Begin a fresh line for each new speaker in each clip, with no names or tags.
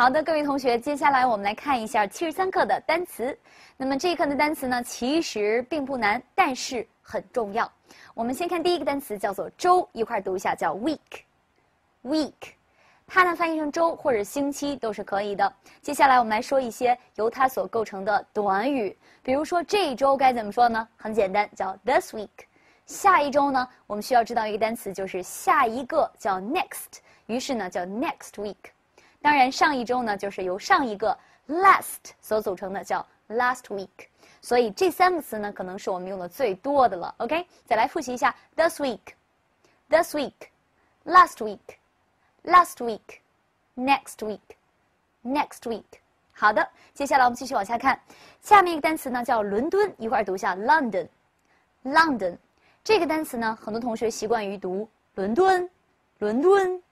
好的，各位同学，接下来我们来看一下七十三课的单词。那么这一课的单词呢，其实并不难，但是很重要。我们先看第一个单词，叫做周，一块儿读一下，叫 week。week，它呢翻译成周或者星期都是可以的。接下来我们来说一些由它所构成的短语，比如说这一周该怎么说呢？很简单，叫 this week。下一周呢，我们需要知道一个单词，就是下一个，叫 next。于是呢，叫 next week。当然，上一周呢，就是由上一个 last 所组成的，叫 last week。所以这三个词呢，可能是我们用的最多的了。OK，再来复习一下：this week，this week，last week，last week，next week，next week。好的，接下来我们继续往下看，下面一个单词呢叫伦敦，一块儿读一下 London，London。这个单词呢，很多同学习惯于读伦敦，伦敦。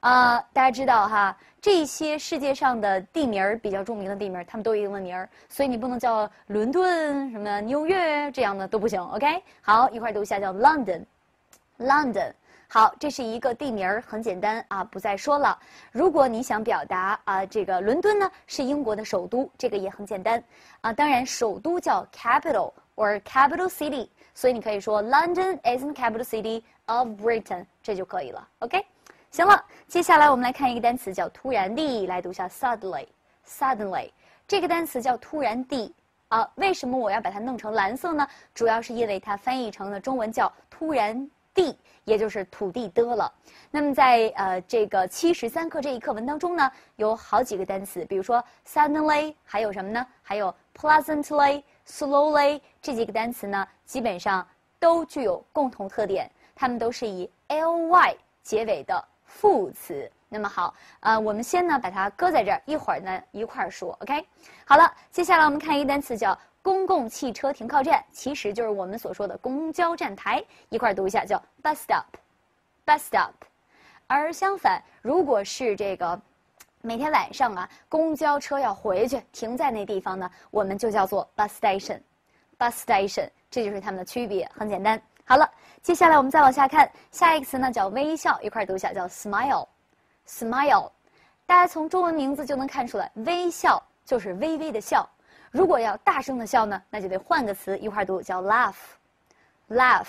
啊，大家知道哈，这些世界上的地名儿比较著名的地名，他们都有英文名儿，所以你不能叫伦敦、什么纽约这样的都不行。OK，好，一块读一下叫 London，London。好，这是一个地名儿，很简单啊，不再说了。如果你想表达啊，这个伦敦呢是英国的首都，这个也很简单啊。当然，首都叫 capital or capital city，所以你可以说 London is the capital city of Britain，这就可以了。OK。行了，接下来我们来看一个单词，叫突然地，来读一下 suddenly。suddenly 这个单词叫突然地啊，为什么我要把它弄成蓝色呢？主要是因为它翻译成了中文叫突然地，也就是土地的了。那么在呃这个七十三课这一课文当中呢，有好几个单词，比如说 suddenly，还有什么呢？还有 pleasantly、slowly 这几个单词呢，基本上都具有共同特点，它们都是以 ly 结尾的。副词，那么好，呃，我们先呢把它搁在这儿，一会儿呢一块儿说，OK？好了，接下来我们看一个单词叫公共汽车停靠站，其实就是我们所说的公交站台，一块儿读一下叫 bus stop，bus stop。而相反，如果是这个每天晚上啊，公交车要回去停在那地方呢，我们就叫做 bus station，bus station，这就是它们的区别，很简单。好了，接下来我们再往下看，下一个词呢叫微笑，一块儿读一下叫 smile，smile。大家从中文名字就能看出来，微笑就是微微的笑。如果要大声的笑呢，那就得换个词，一块儿读叫 laugh，laugh。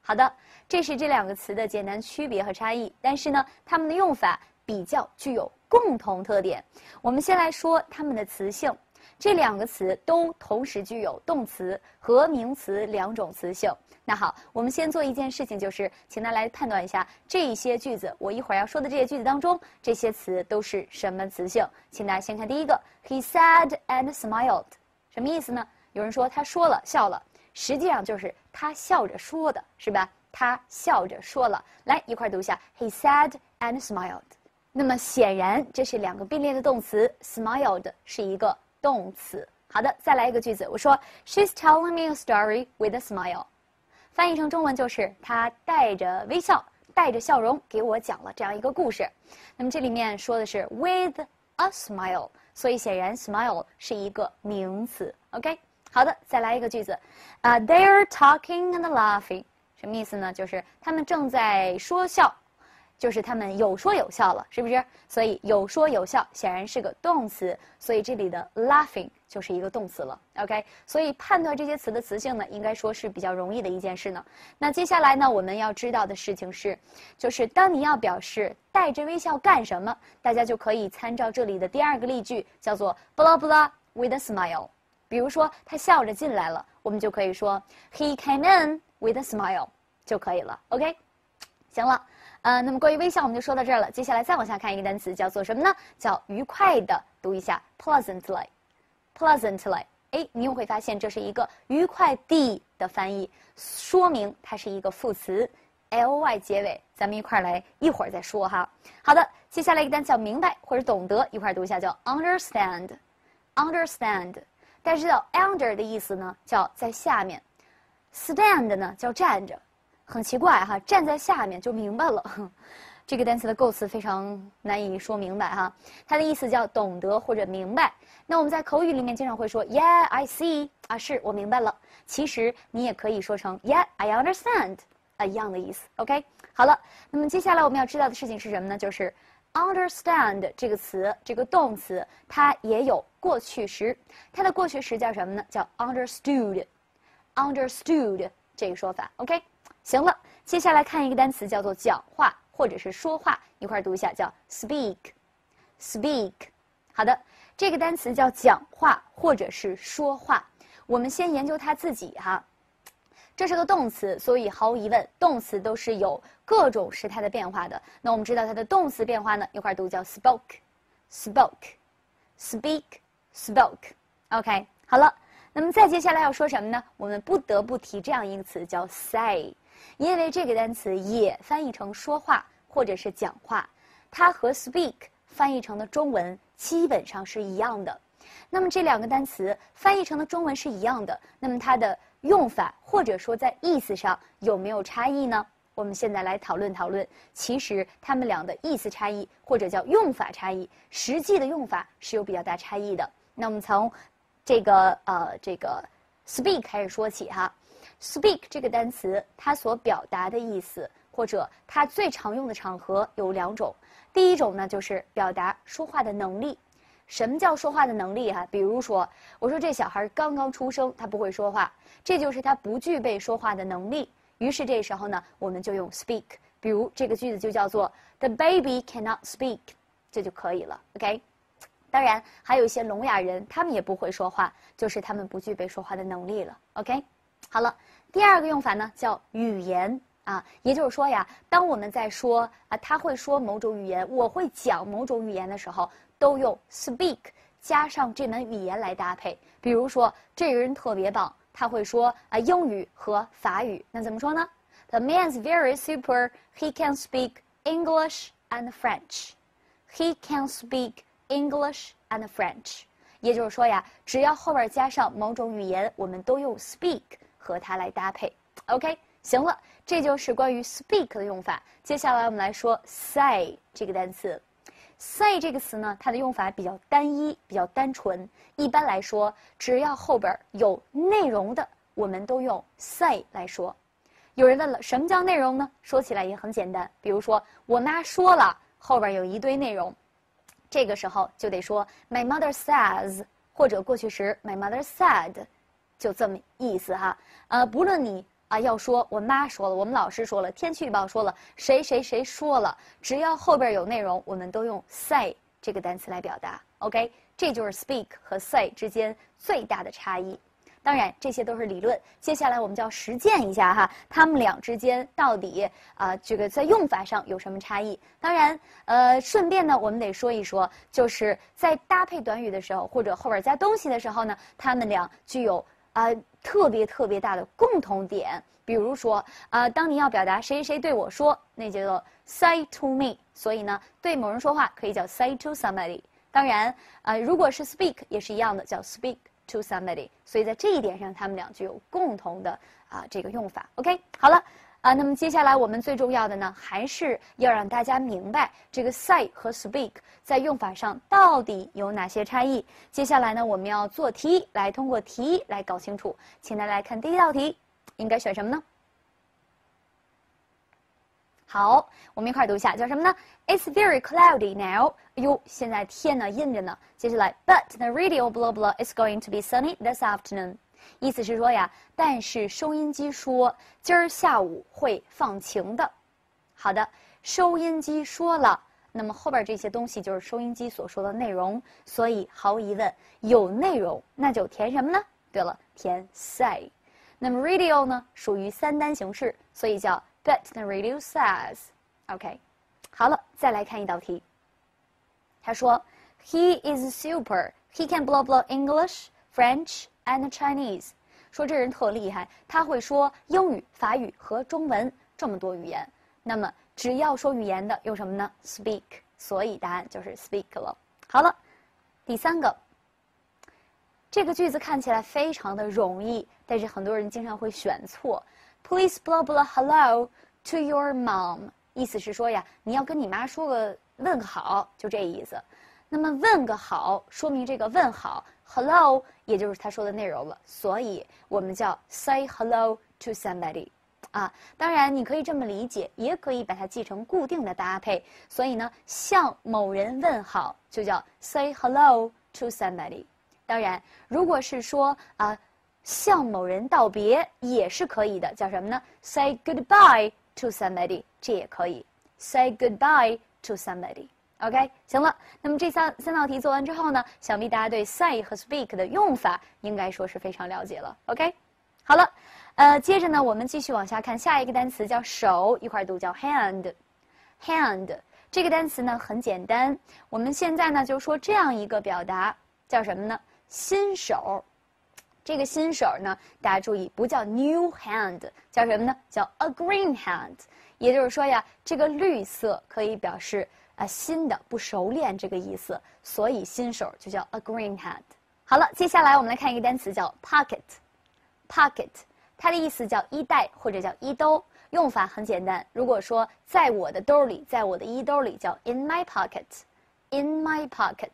好的，这是这两个词的简单区别和差异，但是呢，它们的用法比较具有共同特点。我们先来说它们的词性。这两个词都同时具有动词和名词两种词性。那好，我们先做一件事情，就是请大家来判断一下这些句子，我一会儿要说的这些句子当中，这些词都是什么词性？请大家先看第一个，He said and smiled，什么意思呢？有人说他说了笑了，实际上就是他笑着说的，是吧？他笑着说了。来，一块读一下，He said and smiled。那么显然这是两个并列的动词，smiled 是一个。动词，好的，再来一个句子。我说，She's telling me a story with a smile，翻译成中文就是她带着微笑，带着笑容给我讲了这样一个故事。那么这里面说的是 with a smile，所以显然 smile 是一个名词。OK，好的，再来一个句子。啊，They're talking and laughing，什么意思呢？就是他们正在说笑。就是他们有说有笑了，是不是？所以有说有笑显然是个动词，所以这里的 laughing 就是一个动词了。OK，所以判断这些词的词性呢，应该说是比较容易的一件事呢。那接下来呢，我们要知道的事情是，就是当你要表示带着微笑干什么，大家就可以参照这里的第二个例句，叫做 blah blah with a smile。比如说他笑着进来了，我们就可以说 he came in with a smile 就可以了。OK，行了。呃，那么关于微笑，我们就说到这儿了。接下来再往下看一个单词，叫做什么呢？叫愉快的。读一下，pleasantly，pleasantly。哎，你又会发现这是一个愉快地的翻译，说明它是一个副词，ly 结尾。咱们一块儿来，一会儿再说哈。好的，接下来一个单词叫明白或者懂得，一块儿读一下叫 understand，understand。大家知道 under 的意思呢，叫在下面；stand 呢，叫站着。很奇怪哈，站在下面就明白了。这个单词的构词非常难以说明白哈，它的意思叫懂得或者明白。那我们在口语里面经常会说 Yeah, I see 啊，是我明白了。其实你也可以说成 Yeah, I understand 啊，一样的意思。OK，好了，那么接下来我们要知道的事情是什么呢？就是 understand 这个词，这个动词它也有过去时，它的过去时叫什么呢？叫 understood，understood 这个说法。OK，行了，接下来看一个单词叫做讲话或者是说话，一块儿读一下叫 speak，speak。好的，这个单词叫讲话或者是说话。我们先研究它自己哈。这是个动词，所以毫无疑问，动词都是有各种时态的变化的。那我们知道它的动词变化呢，一块儿读叫 spoke，spoke，speak，spoke。OK，好了，那么再接下来要说什么呢？我们不得不提这样一个词叫 say，因为这个单词也翻译成说话或者是讲话，它和 speak 翻译成的中文基本上是一样的。那么这两个单词翻译成的中文是一样的，那么它的。用法或者说在意思上有没有差异呢？我们现在来讨论讨论。其实它们俩的意思差异或者叫用法差异，实际的用法是有比较大差异的。那我们从这个呃这个 speak 开始说起哈。speak 这个单词它所表达的意思或者它最常用的场合有两种。第一种呢就是表达说话的能力。什么叫说话的能力哈？比如说，我说这小孩刚刚出生，他不会说话，这就是他不具备说话的能力。于是这时候呢，我们就用 speak。比如这个句子就叫做 The baby cannot speak，这就可以了。OK。当然还有一些聋哑人，他们也不会说话，就是他们不具备说话的能力了。OK。好了，第二个用法呢叫语言啊，也就是说呀，当我们在说啊他会说某种语言，我会讲某种语言的时候。都用 speak 加上这门语言来搭配。比如说，这个人特别棒，他会说啊英语和法语。那怎么说呢？The man's very super. He can speak English and French. He can speak English and French. 也就是说呀，只要后边加上某种语言，我们都用 speak 和它来搭配。OK，行了，这就是关于 speak 的用法。接下来我们来说 say 这个单词。say 这个词呢，它的用法比较单一，比较单纯。一般来说，只要后边有内容的，我们都用 say 来说。有人问了，什么叫内容呢？说起来也很简单，比如说我妈说了，后边有一堆内容，这个时候就得说 my mother says，或者过去时 my mother said，就这么意思哈。呃，不论你。啊，要说我妈说了，我们老师说了，天气预报说了，谁谁谁说了，只要后边有内容，我们都用 say 这个单词来表达。OK，这就是 speak 和 say 之间最大的差异。当然，这些都是理论。接下来我们就要实践一下哈，他们俩之间到底啊这个在用法上有什么差异？当然，呃，顺便呢，我们得说一说，就是在搭配短语的时候，或者后边加东西的时候呢，他们俩具有。啊，特别特别大的共同点，比如说啊，当你要表达谁谁对我说，那叫做 say to me。所以呢，对某人说话可以叫 say to somebody。当然啊，如果是 speak 也是一样的，叫 speak to somebody。所以在这一点上，他们俩具有共同的啊这个用法。OK，好了。啊，那么接下来我们最重要的呢，还是要让大家明白这个 say 和 speak 在用法上到底有哪些差异。接下来呢，我们要做题，来通过题来搞清楚。请大家来看第一道题，应该选什么呢？好，我们一块儿读一下，叫什么呢？It's very cloudy now。哟，现在天呢阴着呢。接下来，But the radio blah blah is going to be sunny this afternoon。意思是说呀，但是收音机说今儿下午会放晴的。好的，收音机说了，那么后边这些东西就是收音机所说的内容，所以毫无疑问有内容，那就填什么呢？对了，填 say。那么 radio 呢，属于三单形式，所以叫 But the radio says。OK，好了，再来看一道题。他说，He is super. He can blah blah English, French. and Chinese，说这人特厉害，他会说英语、法语和中文这么多语言。那么只要说语言的有什么呢？Speak，所以答案就是 speak 了。好了，第三个，这个句子看起来非常的容易，但是很多人经常会选错。Please blah blah hello to your mom，意思是说呀，你要跟你妈说个问个好，就这意思。那么问个好，说明这个问好，hello，也就是他说的内容了。所以我们叫 say hello to somebody。啊。当然，你可以这么理解，也可以把它记成固定的搭配。所以呢，向某人问好就叫 say hello to somebody。当然，如果是说啊，向某人道别也是可以的，叫什么呢？Say goodbye to somebody，这也可以。Say goodbye to somebody。OK，行了。那么这三三道题做完之后呢，想必大家对 say 和 speak 的用法应该说是非常了解了。OK，好了，呃，接着呢，我们继续往下看下一个单词，叫手，一块读叫 hand。hand 这个单词呢很简单，我们现在呢就说这样一个表达，叫什么呢？新手，这个新手呢，大家注意，不叫 new hand，叫什么呢？叫 a green hand。也就是说呀，这个绿色可以表示啊新的、不熟练这个意思，所以新手就叫 a green hand。好了，接下来我们来看一个单词叫 pocket。pocket，它的意思叫衣袋或者叫衣兜，用法很简单。如果说在我的兜里，在我的衣兜里，叫 in my pocket，in my pocket。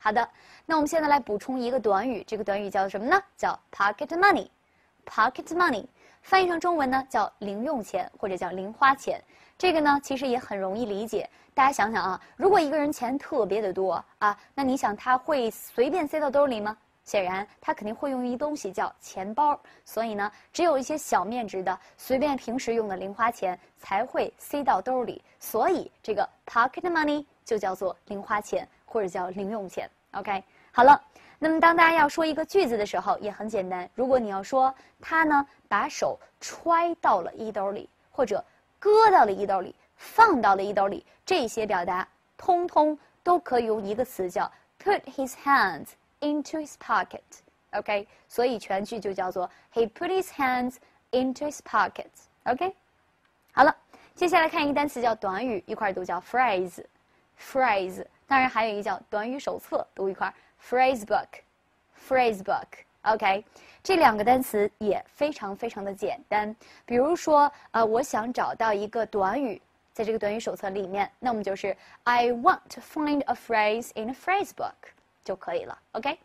好的，那我们现在来补充一个短语，这个短语叫做什么呢？叫 pocket money。pocket money 翻译成中文呢叫零用钱或者叫零花钱。这个呢其实也很容易理解。大家想想啊，如果一个人钱特别的多啊，那你想他会随便塞到兜里吗？显然他肯定会用一东西叫钱包。所以呢，只有一些小面值的、随便平时用的零花钱才会塞到兜里。所以这个 pocket money 就叫做零花钱。或者叫零用钱，OK，好了。那么当大家要说一个句子的时候，也很简单。如果你要说他呢，把手揣到了衣兜里，或者搁到了衣兜里，放到了衣兜里，这些表达通通都可以用一个词叫 put his hands into his pocket，OK。所以全句就叫做 He put his hands into his pocket，OK。好了，接下来看一个单词叫短语，一块读叫 phrase，phrase。当然，还有一个叫短语手册，读一块 phrase book，phrase book，OK，这两个单词也非常非常的简单。比如说，呃，我想找到一个短语，在这个短语手册里面，那我们就是 I want to find a phrase in a phrase book 就可以了，OK。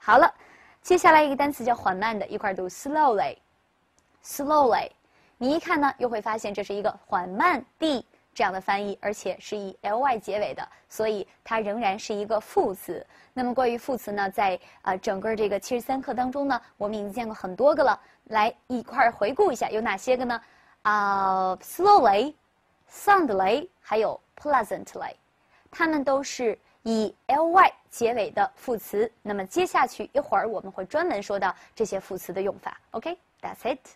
好了，接下来一个单词叫缓慢的，一块读 slowly，slowly，你一看呢，又会发现这是一个缓慢地。这样的翻译，而且是以 ly 结尾的，所以它仍然是一个副词。那么关于副词呢，在呃整个这个七十三课当中呢，我们已经见过很多个了。来一块儿回顾一下，有哪些个呢？啊，slowly、soundly，还有 pleasantly，它们都是以 ly 结尾的副词。那么接下去一会儿我们会专门说到这些副词的用法。OK，that's it。